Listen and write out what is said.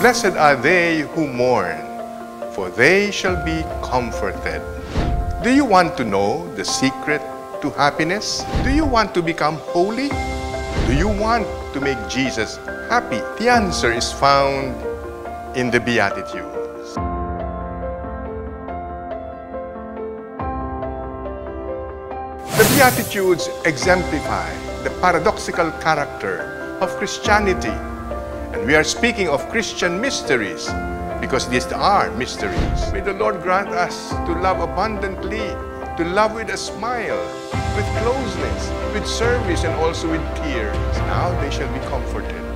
Blessed are they who mourn, for they shall be comforted. Do you want to know the secret to happiness? Do you want to become holy? Do you want to make Jesus happy? The answer is found in the Beatitudes. The Beatitudes exemplify the paradoxical character of Christianity. And we are speaking of Christian mysteries because these are mysteries. May the Lord grant us to love abundantly, to love with a smile, with closeness, with service, and also with tears. Now they shall be comforted.